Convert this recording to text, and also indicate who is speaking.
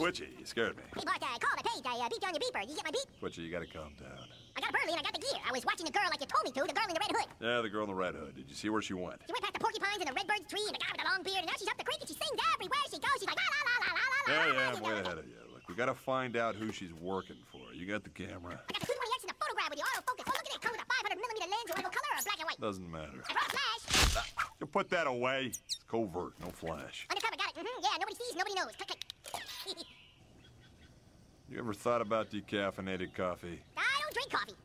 Speaker 1: Twitchy, you scared me.
Speaker 2: Hey, Bart, I called, I paid, I uh, beeped you on your beeper. You get my beep?
Speaker 1: Twitchy, you gotta calm down.
Speaker 2: I got a Burley and I got the gear. I was watching the girl like you told me to, the girl in the red hood.
Speaker 1: Yeah, the girl in the red hood. Did you see where she went?
Speaker 2: She went past the porcupines and the redbird's tree and the guy with the long beard, and now she's up the creek and she sings everywhere she goes. She's like, la la la la la la
Speaker 1: Yeah, yeah, I'm way ahead of you. Look, we gotta find out who she's working for. You got the camera.
Speaker 2: I got the 220X and the photograph with the autofocus. Oh, look at it. Come with a 500 millimeter lens. To color or black and white?
Speaker 1: Doesn't matter.
Speaker 2: I brought a flash.
Speaker 1: You put that away. It's covert, no flash.
Speaker 2: Undercover, got it. Mm-hmm. Yeah, nobody sees, nobody knows. Click, click.
Speaker 1: You ever thought about decaffeinated coffee?
Speaker 2: I don't drink coffee.